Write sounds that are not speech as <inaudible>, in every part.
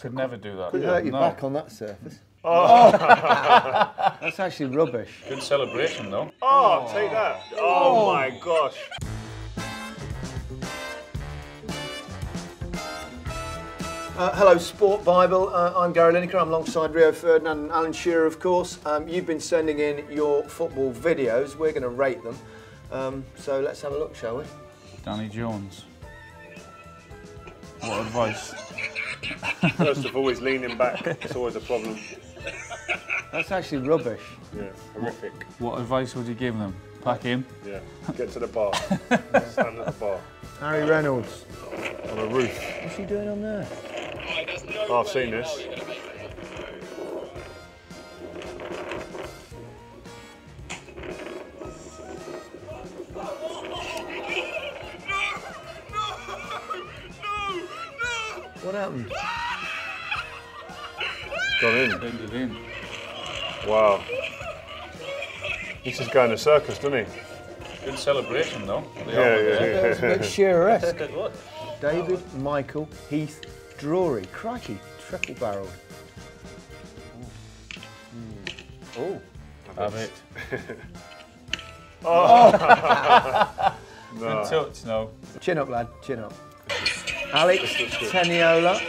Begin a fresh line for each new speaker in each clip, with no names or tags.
Could never do that.
Could hurt your
no.
back on that surface. Oh. <laughs> <laughs> That's actually rubbish.
Good celebration though.
Oh, take that. Oh, my gosh.
Uh, hello, Sport Bible. Uh, I'm Gary Lineker. I'm alongside Rio Ferdinand and Alan Shearer, of course. Um, you've been sending in your football videos. We're going to rate them. Um, so let's have a look, shall we?
Danny Jones. What advice?
First of all, he's leaning back. It's always a problem.
That's actually rubbish.
Yeah, horrific.
What advice would you give them? Pack in.
Yeah, get to the bar. <laughs> Stand at the bar.
Harry Reynolds.
On a roof.
What's he doing on there?
Oh, I've seen this.
What happened?
Gone in.
Bend it in.
Wow. This is going to circus, doesn't he?
Good celebration though. They
Yeah,
are
yeah,
there.
That was a bit Shearer-esque. <laughs> David Michael Heath Drury. Crikey, triple barreled. Mm. Oh.
Have it. <laughs> oh!
No. <laughs>
Good touch, no.
Chin up, lad, chin up. Alex Teniola.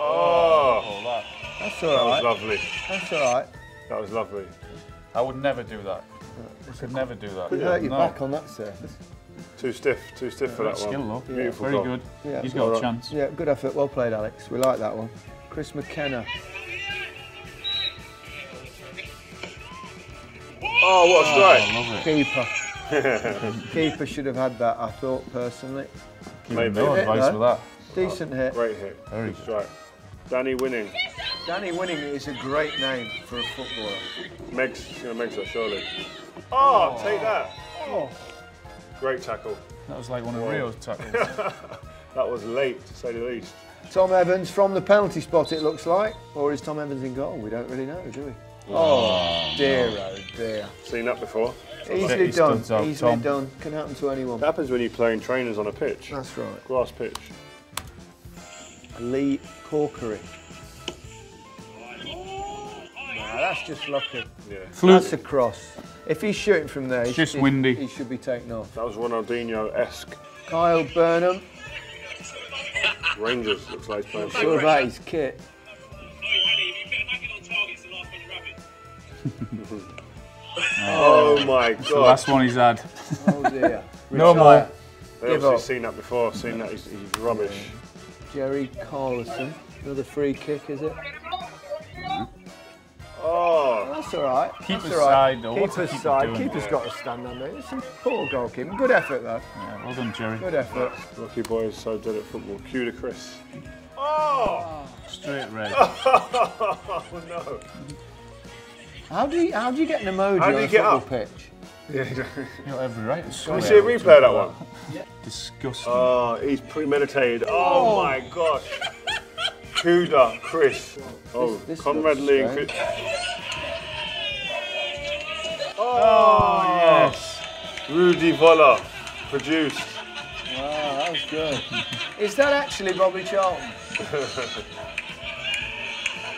Oh,
Oh, that.
That's
that was lovely.
That's all right.
That was lovely.
I would never do that. I could never do that.
Could hurt your
no.
back on that surface.
Too stiff, too stiff for that
skill
one.
though.
Beautiful
Very
goal.
good.
Yeah.
He's got
All
a chance.
Yeah, good effort. Well played, Alex. We like that one. Chris McKenna.
Oh, what a oh, strike.
I love it.
Keeper. <laughs> Keeper should have had that, I thought, personally.
Maybe.
No
Hit
advice
there.
for that.
Decent hit.
Great hit.
Very
Good
good.
strike. Danny winning.
Danny Winning is a great name for a footballer.
Meg's, she's going to make that surely. Oh. oh, take that.
Oh.
Great tackle.
That was like one of Rio's tackles. <laughs>
That was late, to say the least.
Tom Evans from the penalty spot, it looks like. Or is Tom Evans in goal? We don't really know, do we? Oh, oh dear, oh dear.
Seen that before.
Easily
He
done.
studs
Easily
Tom.
done. Can happen to anyone.
That happens when you're playing trainers on a pitch.
That's right.
Grass pitch.
Lee Corkery. Nah, that's just lucky.
Yeah.
Fluke.
That's a cross. If he's shooting from there, he
Just
should,
windy.
He, he should be taken off.
That was Ronaldinho-esque.
Kyle Burnham.
Rangers looks like he's playing.
Sure about his kit. <laughs>
Oh my
It's the
god.
last one he's had.
Oh dear. <laughs>
No
Retire.
more.
They've obviously seen that before, seen that he's, he's rubbish.
Jerry Carlson. Another free kick, is it? Mm-hmm.
Oh,
That's all right.
Keeper's
That's all right.
side, though. What's the
Keeper's
keeper
side.
doing?
Keeper's got to stand on there. It's some poor goalkeeping. Good effort, though.
Yeah, well done, Jerry.
Good effort.
Lucky boy is so good at football. Cue to Chris. Oh, oh.
Straight red. <laughs>
oh no.
How do you how do you get an emoji
How do
on
you
a
get
football
up?
pitch?
Yeah.
You got every right
Can we see a replay of that one? <laughs>
Disgusting.
Oh, he's premeditated. Oh, oh. my gosh. Cuda, Chris. Oh,
This- this
Conrad Lee and. Chris. Oh, oh yes. Rudi Völler, produced.
Wow, that was good. Is that actually Bobby Charlton? <laughs>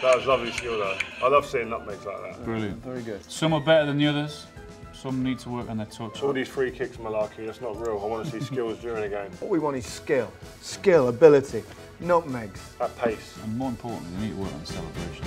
That was lovely skill though. I love seeing nutmegs like that.
Brilliant.
Very good.
Some are better than the others. Some need to work on their touch.
All these free kicks malarkey, that's not real. I want to see skills during a game.
What we want is skill. Skill, ability, nutmegs.
At pace.
And more importantly, they need to work on celebration.